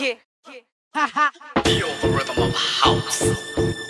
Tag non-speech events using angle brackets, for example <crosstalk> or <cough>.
yeah. yeah. <laughs> Feel the rhythm of house.